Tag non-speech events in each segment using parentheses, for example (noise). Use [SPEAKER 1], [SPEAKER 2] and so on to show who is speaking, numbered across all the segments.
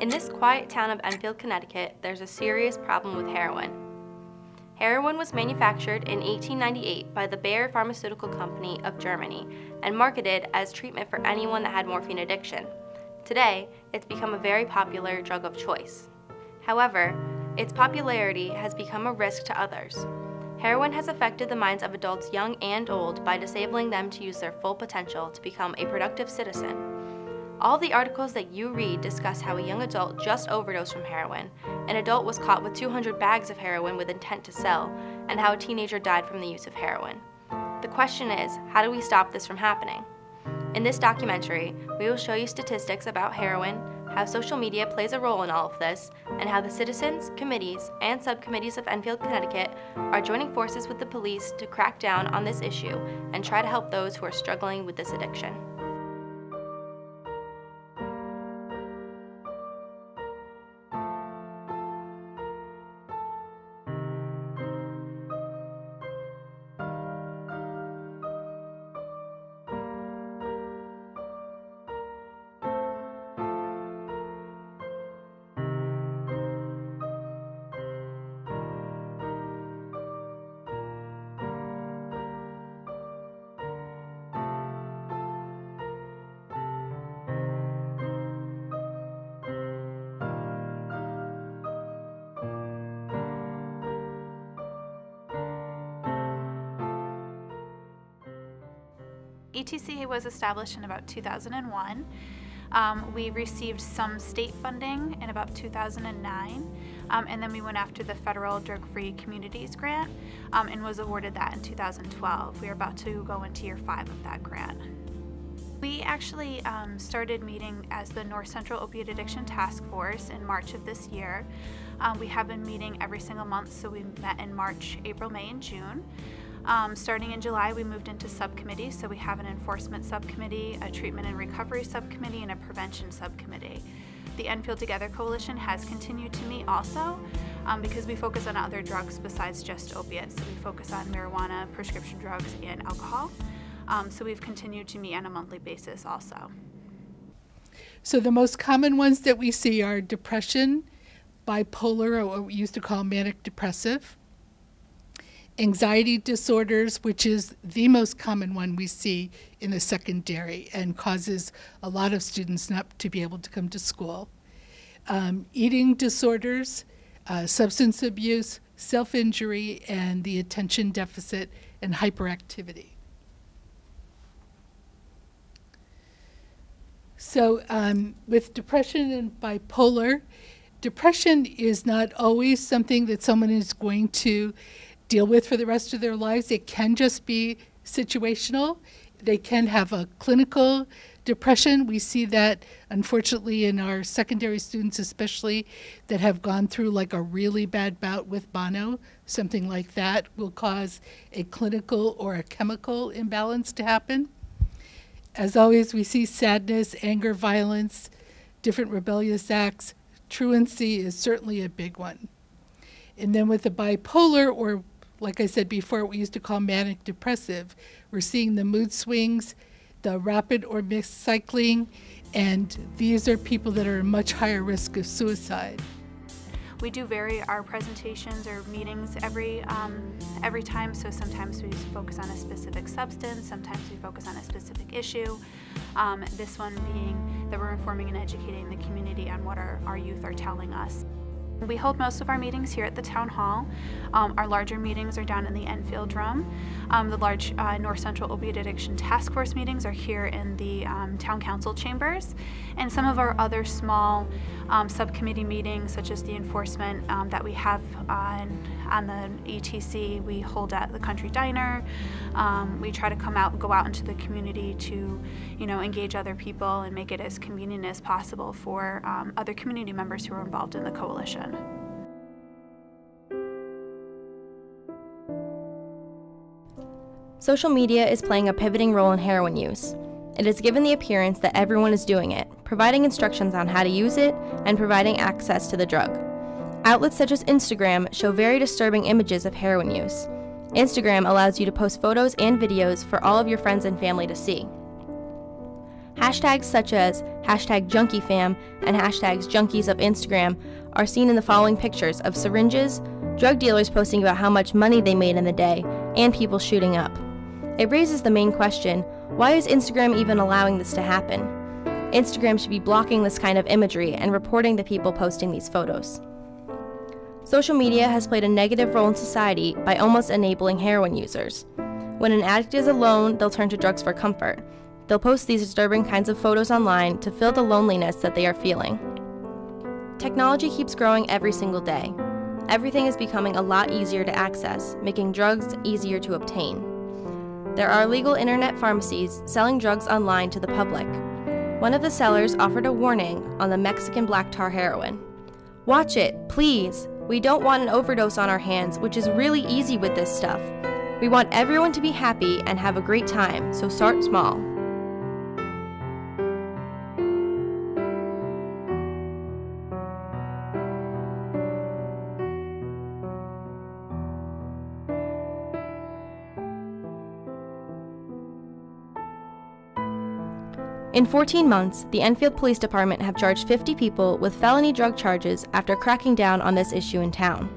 [SPEAKER 1] In this quiet town of Enfield, Connecticut, there's a serious problem with heroin. Heroin was manufactured in 1898 by the Bayer Pharmaceutical Company of Germany and marketed as treatment for anyone that had morphine addiction. Today, it's become a very popular drug of choice. However, its popularity has become a risk to others. Heroin has affected the minds of adults young and old by disabling them to use their full potential to become a productive citizen. All the articles that you read discuss how a young adult just overdosed from heroin, an adult was caught with 200 bags of heroin with intent to sell, and how a teenager died from the use of heroin. The question is, how do we stop this from happening? In this documentary, we will show you statistics about heroin, how social media plays a role in all of this, and how the citizens, committees, and subcommittees of Enfield, Connecticut are joining forces with the police to crack down on this issue and try to help those who are struggling with this addiction.
[SPEAKER 2] ETC was established in about 2001. Um, we received some state funding in about 2009, um, and then we went after the federal drug-free communities grant um, and was awarded that in 2012. We are about to go into year five of that grant. We actually um, started meeting as the North Central Opiate Addiction Task Force in March of this year. Um, we have been meeting every single month, so we met in March, April, May, and June. Um, starting in July, we moved into subcommittees. So we have an enforcement subcommittee, a treatment and recovery subcommittee, and a prevention subcommittee. The Enfield Together Coalition has continued to meet also um, because we focus on other drugs besides just opiates. So we focus on marijuana, prescription drugs, and alcohol. Um, so we've continued to meet on a monthly basis also.
[SPEAKER 3] So the most common ones that we see are depression, bipolar, or what we used to call manic depressive, anxiety disorders, which is the most common one we see in the secondary and causes a lot of students not to be able to come to school. Um, eating disorders, uh, substance abuse, self injury, and the attention deficit and hyperactivity. So, um, with depression and bipolar, depression is not always something that someone is going to deal with for the rest of their lives. It can just be situational. They can have a clinical depression. We see that, unfortunately, in our secondary students, especially that have gone through like a really bad bout with mono. Something like that will cause a clinical or a chemical imbalance to happen. As always, we see sadness, anger, violence, different rebellious acts. Truancy is certainly a big one. And then with the bipolar or like I said before, what we used to call manic depressive. We're seeing the mood swings, the rapid or mixed cycling, and these are people that are at much higher risk of suicide.
[SPEAKER 2] We do vary our presentations or meetings every um, every time. So sometimes we focus on a specific substance, sometimes we focus on a specific issue. Um, this one being that we're informing and educating the community on what our, our youth are telling us. We hold most of our meetings here at the Town Hall. Um, our larger meetings are down in the Enfield Room. Um, the large uh, North Central Opiate Addiction Task Force meetings are here in the um, Town Council chambers. And some of our other small um, subcommittee meetings, such as the enforcement um, that we have on, on the ETC, we hold at the Country Diner. Um, we try to come out, go out into the community to, you know, engage other people and make it as convenient as possible for other community members who are involved in the coalition.
[SPEAKER 1] Social media is playing a pivoting role in heroin use. It has given the appearance that everyone is doing it, providing instructions on how to use it and providing access to the drug. Outlets such as Instagram show very disturbing images of heroin use. Instagram allows you to post photos and videos for all of your friends and family to see. Hashtags such as hashtag junkiefam and hashtags junkies of Instagram are seen in the following pictures of syringes, drug dealers posting about how much money they made in the day, and people shooting up. It raises the main question why is Instagram even allowing this to happen? Instagram should be blocking this kind of imagery and reporting the people posting these photos. Social media has played a negative role in society by almost enabling heroin users. When an addict is alone, they'll turn to drugs for comfort. They'll post these disturbing kinds of photos online to fill the loneliness that they are feeling. Technology keeps growing every single day. Everything is becoming a lot easier to access, making drugs easier to obtain. There are legal internet pharmacies selling drugs online to the public. One of the sellers offered a warning on the Mexican black tar heroin. Watch it, please. We don't want an overdose on our hands, which is really easy with this stuff. We want everyone to be happy and have a great time, so start small. In 14 months, the Enfield Police Department have charged 50 people with felony drug charges after cracking down on this issue in town.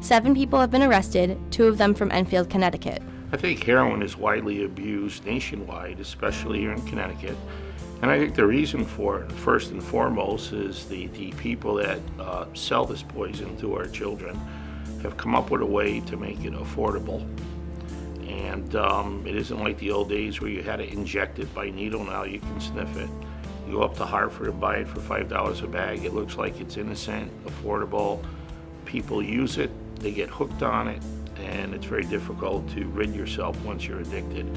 [SPEAKER 1] Seven people have been arrested, two of them from Enfield, Connecticut.
[SPEAKER 4] I think heroin is widely abused nationwide, especially here in Connecticut. And I think the reason for it, first and foremost, is the, the people that uh, sell this poison to our children have come up with a way to make it affordable. And um, it isn't like the old days where you had to inject it by needle. Now you can sniff it. You go up to Hartford and buy it for $5 a bag. It looks like it's innocent, affordable. People use it, they get hooked on it, and it's very difficult to rid yourself once you're addicted.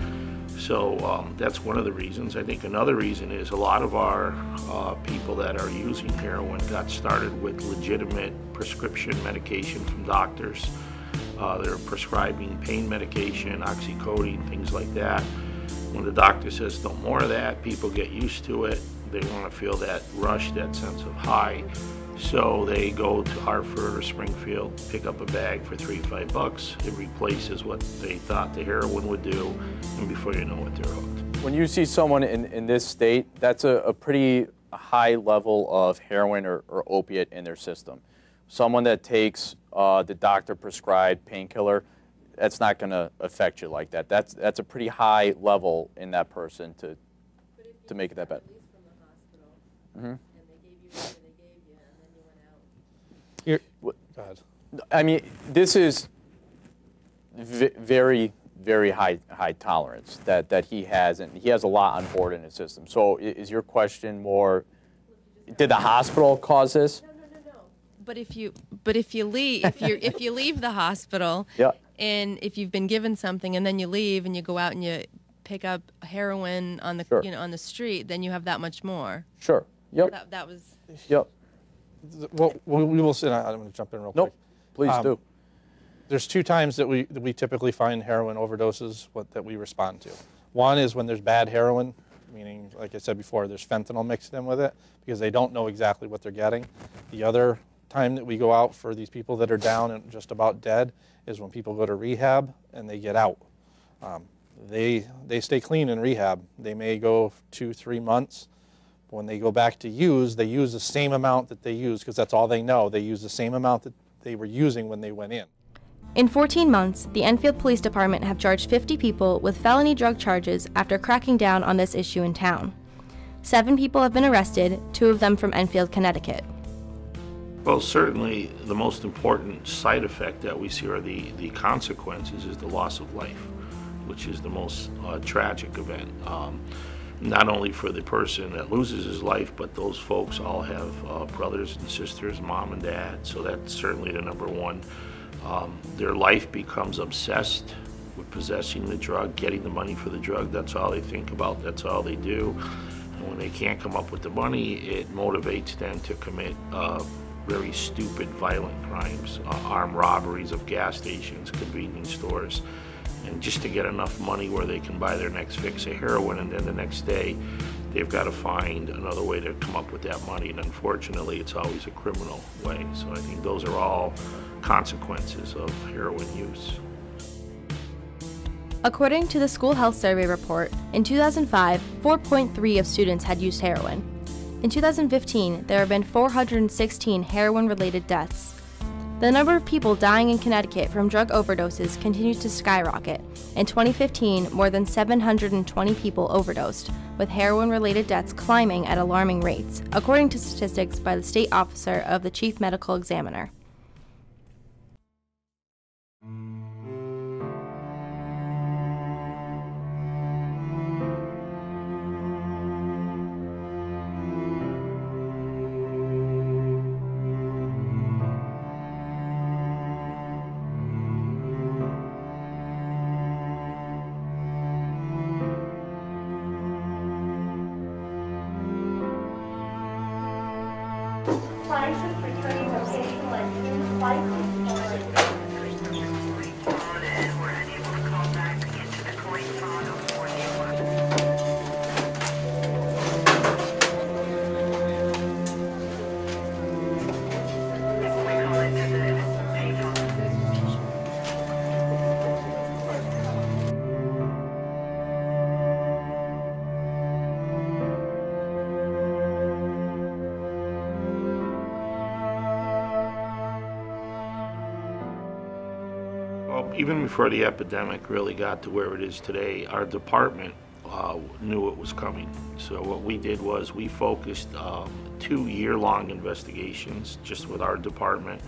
[SPEAKER 4] So um, that's one of the reasons. I think another reason is a lot of our uh, people that are using heroin got started with legitimate prescription medication from doctors. Uh, they're prescribing pain medication, oxycodone, things like that. When the doctor says no more of that, people get used to it. They want to feel that rush, that sense of high. So they go to Hartford or Springfield, pick up a bag for three, five bucks. It replaces what they thought the heroin would do, and before you know it, they're hooked.
[SPEAKER 5] When you see someone in, in this state, that's a, a pretty high level of heroin or, or opiate in their system. Someone that takes uh, the doctor prescribed painkiller, that's not going to affect you like that. That's that's a pretty high level in that person to to make it that bad. Mm-hmm.
[SPEAKER 6] You're, go ahead.
[SPEAKER 5] I mean, this is very, very high high tolerance that, that he has, and he has a lot on board in his system. So, is your question more? Did the hospital cause this?
[SPEAKER 7] But if you but if you leave if you if you leave the hospital (laughs)
[SPEAKER 5] Yeah.
[SPEAKER 7] and if you've been given something and then you leave and you go out and you pick up heroin on the
[SPEAKER 5] Sure.
[SPEAKER 7] you know on the street, then you have that much more.
[SPEAKER 5] Sure. Yep.
[SPEAKER 7] That, that was
[SPEAKER 5] Yep.
[SPEAKER 6] Well, we we will sit. I'm going to jump in real
[SPEAKER 5] Nope.
[SPEAKER 6] quick.
[SPEAKER 5] Please
[SPEAKER 6] Um,
[SPEAKER 5] do.
[SPEAKER 6] There's two times that we that we typically find heroin overdoses what, that we respond to. One is when there's bad heroin, meaning, like I said before, there's fentanyl mixed in with it because they don't know exactly what they're getting. The other time that we go out for these people that are down and just about dead is when people go to rehab and they get out. Um, they they stay clean in rehab. They may go two three months. When they go back to use, they use the same amount that they use because that's all they know. They use the same amount that they were using when they went in.
[SPEAKER 1] In 14 months, the Enfield Police Department have charged 50 people with felony drug charges after cracking down on this issue in town. Seven people have been arrested, two of them from Enfield, Connecticut.
[SPEAKER 4] Well, certainly the most important side effect that we see or the, the consequences is the loss of life, which is the most uh, tragic event. Um, not only for the person that loses his life, but those folks all have uh, brothers and sisters, mom and dad, so that's certainly the number one. Um, their life becomes obsessed with possessing the drug, getting the money for the drug. That's all they think about, that's all they do. And when they can't come up with the money, it motivates them to commit uh, very stupid, violent crimes, uh, armed robberies of gas stations, convenience stores, and just to get enough money where they can buy their next fix of heroin, and then the next day they've got to find another way to come up with that money. And unfortunately, it's always a criminal way. So I think those are all consequences of heroin use.
[SPEAKER 1] According to the School Health Survey report, in 2005, 4.3 of students had used heroin. In 2015, there have been 416 heroin related deaths. The number of people dying in Connecticut from drug overdoses continues to skyrocket. In 2015, more than 720 people overdosed, with heroin related deaths climbing at alarming rates, according to statistics by the State Officer of the Chief Medical Examiner.
[SPEAKER 4] Even before the epidemic really got to where it is today, our department uh, knew it was coming. So what we did was we focused um, two year-long investigations just with our department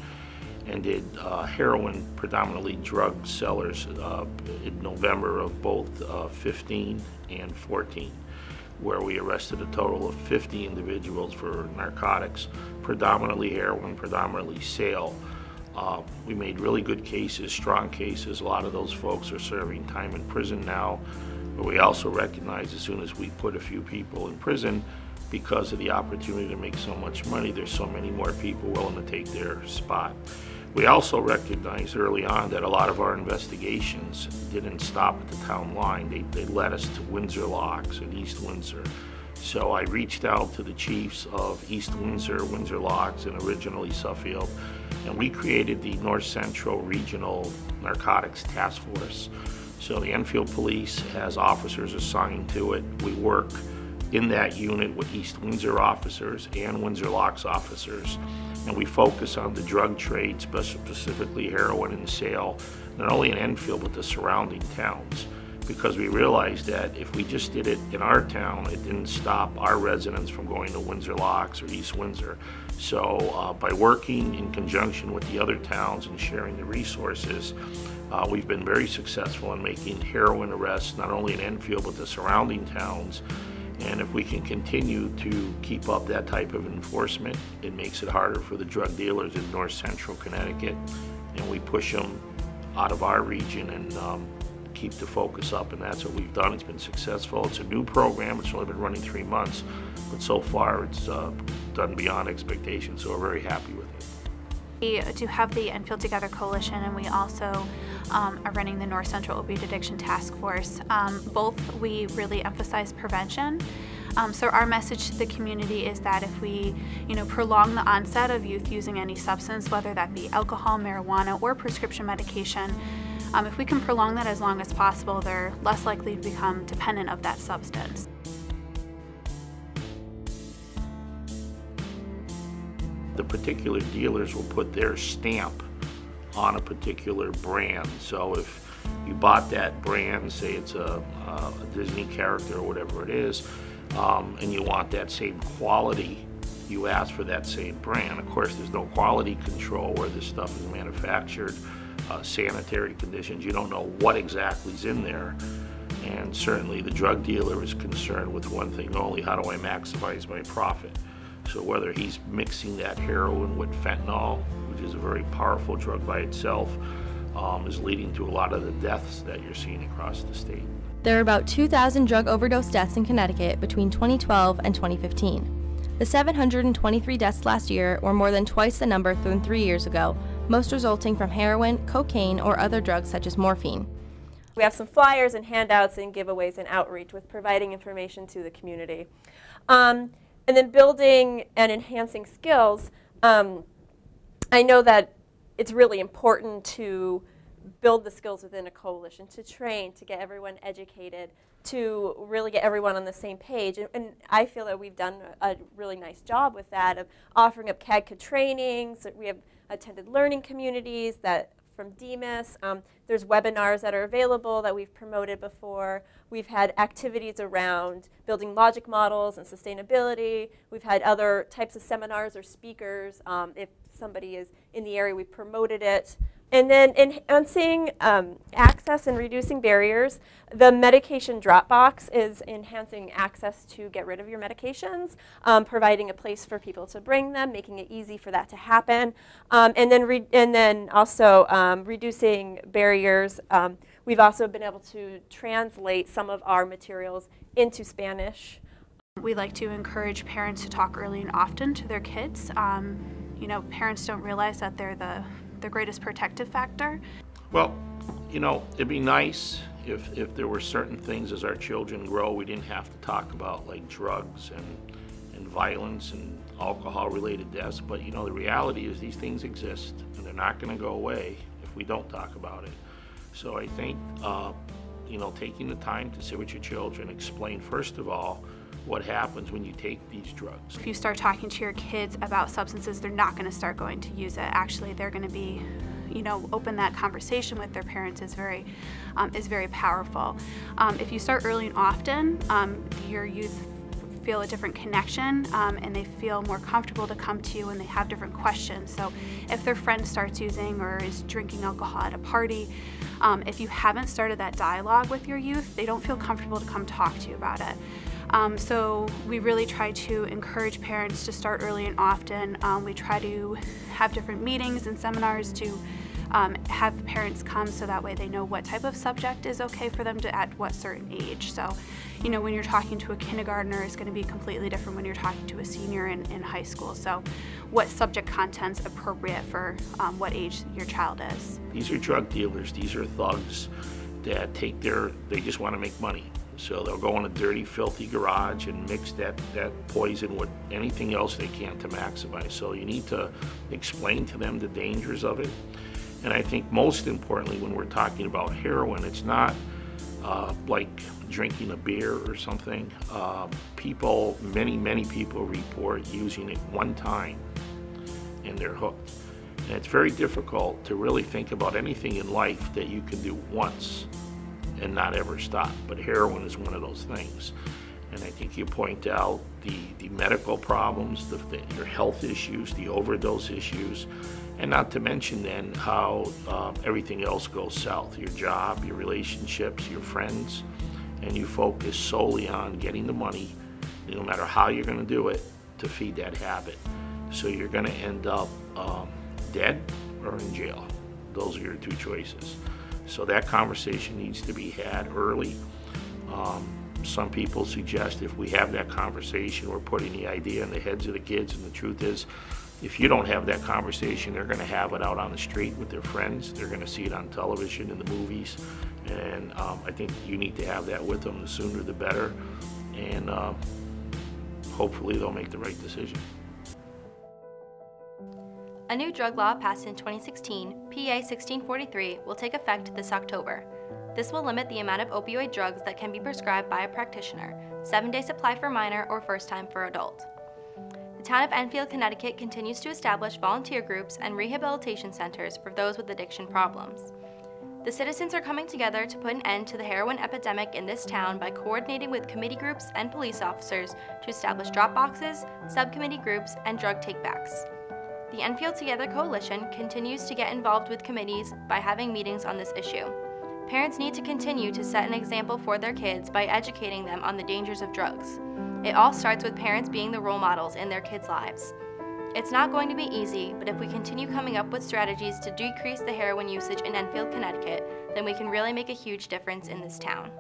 [SPEAKER 4] and did uh, heroin, predominantly drug sellers, uh, in November of both uh, 15 and 14, where we arrested a total of 50 individuals for narcotics, predominantly heroin, predominantly sale. Uh, we made really good cases, strong cases. A lot of those folks are serving time in prison now. But we also recognize as soon as we put a few people in prison, because of the opportunity to make so much money, there's so many more people willing to take their spot. We also recognized early on that a lot of our investigations didn't stop at the town line. They, they led us to Windsor Locks and East Windsor. So I reached out to the chiefs of East Windsor, Windsor Locks, and originally Suffield, and we created the North Central Regional Narcotics Task Force. So the Enfield Police has officers assigned to it. We work in that unit with East Windsor officers and Windsor Locks officers. And we focus on the drug trade, specifically heroin and sale, not only in Enfield, but the surrounding towns. Because we realized that if we just did it in our town, it didn't stop our residents from going to Windsor Locks or East Windsor. So uh, by working in conjunction with the other towns and sharing the resources, uh, we've been very successful in making heroin arrests, not only in Enfield, but the surrounding towns. And if we can continue to keep up that type of enforcement, it makes it harder for the drug dealers in north central Connecticut. And we push them out of our region and um, keep the focus up. And that's what we've done. It's been successful. It's a new program. It's only been running three months. But so far, it's uh, done beyond expectations. So we're very happy with it.
[SPEAKER 2] We do have the Enfield Together Coalition, and we also um, are running the North Central Opioid Addiction Task Force. Um, both we really emphasize prevention. Um, so our message to the community is that if we, you know, prolong the onset of youth using any substance, whether that be alcohol, marijuana, or prescription medication, um, if we can prolong that as long as possible, they're less likely to become dependent of that substance.
[SPEAKER 4] The particular dealers will put their stamp on a particular brand. So if you bought that brand, say it's a, a Disney character or whatever it is, um, and you want that same quality, you ask for that same brand. Of course, there's no quality control where this stuff is manufactured, uh, sanitary conditions. You don't know what exactly is in there. And certainly the drug dealer is concerned with one thing only, how do I maximize my profit? So whether he's mixing that heroin with fentanyl, which is a very powerful drug by itself, um, is leading to a lot of the deaths that you're seeing across the state.
[SPEAKER 1] There are about 2,000 drug overdose deaths in Connecticut between 2012 and 2015. The 723 deaths last year were more than twice the number from three years ago, most resulting from heroin, cocaine, or other drugs such as morphine.
[SPEAKER 8] We have some flyers and handouts and giveaways and outreach with providing information to the community. Um, and then building and enhancing skills. Um, I know that it's really important to build the skills within a coalition, to train, to get everyone educated, to really get everyone on the same page. And, and I feel that we've done a, really nice job with that of offering up CADCA trainings. We have attended learning communities that from DMHAS. Um, there's webinars that are available that we've promoted before. We've had activities around building logic models and sustainability. We've had other types of seminars or speakers. Um, if somebody is in the area, we've promoted it. And then enhancing um, access and reducing barriers. The medication drop box is enhancing access to get rid of your medications, um, providing a place for people to bring them, making it easy for that to happen. Um, and, then and then also um, reducing barriers. Um, we've also been able to translate some of our materials into Spanish.
[SPEAKER 2] We like to encourage parents to talk early and often to their kids. Um, you know, parents don't realize that they're the the greatest protective factor?
[SPEAKER 4] Well, you know, it'd be nice if, if there were certain things as our children grow we didn't have to talk about, like drugs and, and violence and alcohol related deaths. But, you know, the reality is these things exist and they're not going to go away if we don't talk about it. So I think, uh, you know, taking the time to sit with your children, explain, first of all, what happens when you take these drugs.
[SPEAKER 2] If you start talking to your kids about substances, they're not going to start going to use it. Actually, they're going to be you know, open that conversation with their parents is very, um, is very powerful. Um, if you start early and often, um, your youth feel a different connection um, and they feel more comfortable to come to you and they have different questions. So if their friend starts using or is drinking alcohol at a party, um, if you haven't started that dialogue with your youth, they don't feel comfortable to come talk to you about it. Um, so we really try to encourage parents to start early and often. Um, we try to have different meetings and seminars to um, have parents come so that way they know what type of subject is okay for them to at what certain age. So, you know, when you're talking to a kindergartner, it's going to be completely different when you're talking to a senior in, in high school. So, what subject content's appropriate for um, what age your child is.
[SPEAKER 4] These are drug dealers. These are thugs that take their, they just want to make money. So they'll go in a dirty, filthy garage and mix that, that poison with anything else they can to maximize. So you need to explain to them the dangers of it. And I think most importantly, when we're talking about heroin, it's not uh, like drinking a beer or something. Uh, people, many, many people report using it one time and they're hooked. And it's very difficult to really think about anything in life that you can do once and not ever stop. But heroin is one of those things. And I think you point out the, the medical problems, the, the, your health issues, the overdose issues, and not to mention then how uh, everything else goes south your job, your relationships, your friends, and you focus solely on getting the money, no matter how you're going to do it, to feed that habit. So you're going to end up um, dead or in jail. Those are your two choices. So that conversation needs to be had early. Um, some people suggest if we have that conversation, we're putting the idea in the heads of the kids, and the truth is, if you don't have that conversation, they're going to have it out on the street with their friends. They're going to see it on television, in the movies, and um, I think you need to have that with them. The sooner, the better, and uh, hopefully they'll make the right decision.
[SPEAKER 1] A new drug law passed in 2016, PA 1643, will take effect this October. This will limit the amount of opioid drugs that can be prescribed by a practitioner, seven day supply for minor or first time for adult. The town of Enfield, Connecticut continues to establish volunteer groups and rehabilitation centers for those with addiction problems. The citizens are coming together to put an end to the heroin epidemic in this town by coordinating with committee groups and police officers to establish drop boxes, subcommittee groups, and drug takebacks. The Enfield Together Coalition continues to get involved with committees by having meetings on this issue. Parents need to continue to set an example for their kids by educating them on the dangers of drugs. It all starts with parents being the role models in their kids' lives. It's not going to be easy, but if we continue coming up with strategies to decrease the heroin usage in Enfield, Connecticut, then we can really make a huge difference in this town.